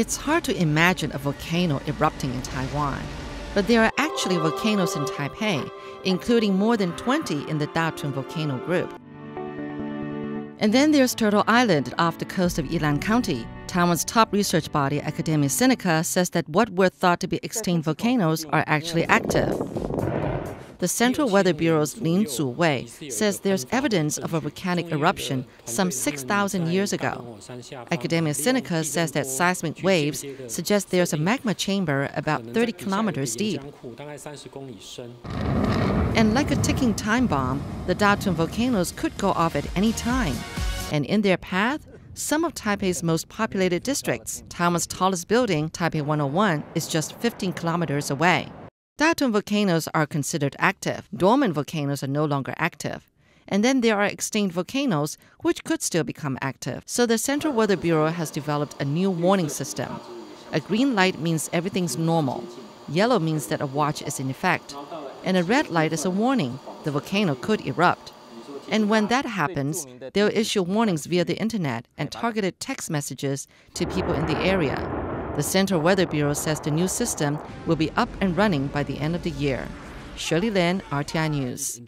It's hard to imagine a volcano erupting in Taiwan, but there are actually volcanoes in Taipei, including more than 20 in the Datun volcano group. And then there's Turtle Island off the coast of Yilan County. Taiwan's top research body, Academia Sinica, says that what were thought to be extinct volcanoes are actually active. The Central Weather Bureau's Lin Zuwei says there's evidence of a volcanic eruption some 6,000 years ago. Academia Sinica says that seismic waves suggest there's a magma chamber about 30 kilometers deep. And like a ticking time bomb, the Datun volcanoes could go off at any time. And in their path, some of Taipei's most populated districts, Taiwan's tallest building, Taipei 101, is just 15 kilometers away. Datun volcanoes are considered active. Dormant volcanoes are no longer active. And then there are extinct volcanoes which could still become active. So the Central Weather Bureau has developed a new warning system. A green light means everything's normal. Yellow means that a watch is in effect. And a red light is a warning. The volcano could erupt. And when that happens, they'll issue warnings via the internet and targeted text messages to people in the area. The Central Weather Bureau says the new system will be up and running by the end of the year. Shirley Lin, RTI News.